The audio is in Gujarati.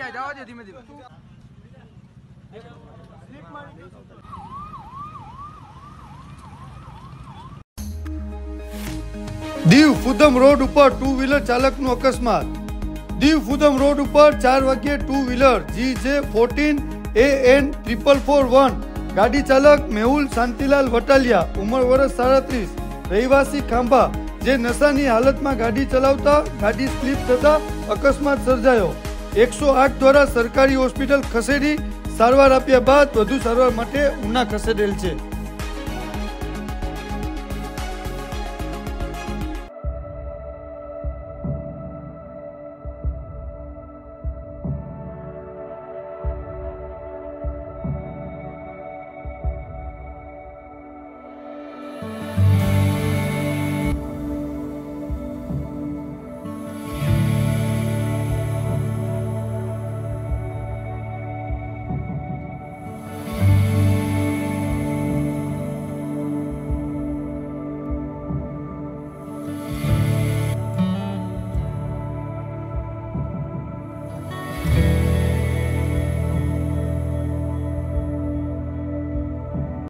ગયા જવા દે ધીમે ધીમે. દીવ ફુદમ રોડ ઉપર ટુ વ્હીલર ચાલકનું અકસ્માત. દીવ ફુદમ રોડ ઉપર ચાર વાગ્યે two wheeler G J fourteen A N triple four one ગાડી ચાલક મેહુલ શાંતિલાલ વટાલિયા, ઉંમર વર્ષ સાડત્રીસ, રહેવાસી ખાંભા, જે નશાની હાલતમાં ગાડી ચલાવતા, ગાડી સ્લીપ થતા અકસ્માત સર્જાયો. એકસો આઠ દ્વારા સરકારી હોસ્પિટલ ખસેડી સારવાર આપ્યા બાદ વધુ સારવાર માટે ઉના ખસેડેલ છે.